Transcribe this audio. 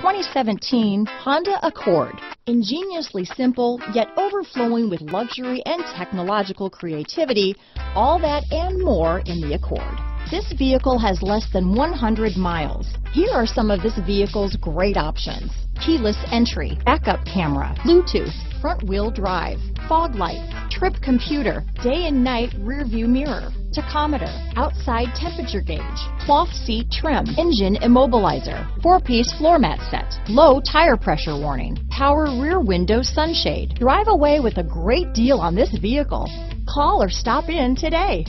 2017 Honda Accord. Ingeniously simple, yet overflowing with luxury and technological creativity, all that and more in the Accord. This vehicle has less than 100 miles. Here are some of this vehicle's great options. Keyless entry, backup camera, Bluetooth, front wheel drive, fog lights, trip computer, day and night rear view mirror, tachometer, outside temperature gauge, cloth seat trim, engine immobilizer, four-piece floor mat set, low tire pressure warning, power rear window sunshade. Drive away with a great deal on this vehicle. Call or stop in today.